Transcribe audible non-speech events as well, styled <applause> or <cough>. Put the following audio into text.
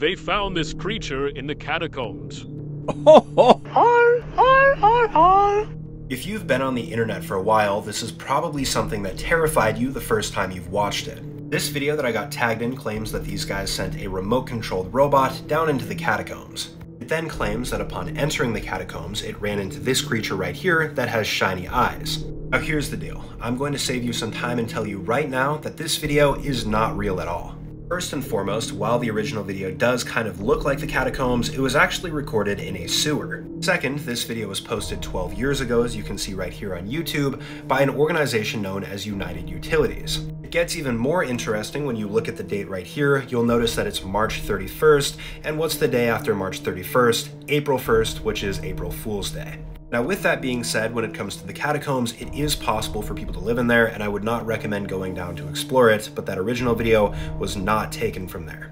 They found this creature in the catacombs. <laughs> If you've been on the internet for a while, this is probably something that terrified you the first time you've watched it. This video that I got tagged in claims that these guys sent a remote-controlled robot down into the catacombs. It then claims that upon entering the catacombs, it ran into this creature right here that has shiny eyes. Now here's the deal. I'm going to save you some time and tell you right now that this video is not real at all. First and foremost, while the original video does kind of look like the catacombs, it was actually recorded in a sewer. Second, this video was posted 12 years ago, as you can see right here on YouTube, by an organization known as United Utilities. It gets even more interesting when you look at the date right here. You'll notice that it's March 31st, and what's the day after March 31st? April 1st, which is April Fool's Day. Now, with that being said, when it comes to the catacombs, it is possible for people to live in there, and I would not recommend going down to explore it, but that original video was not taken from there.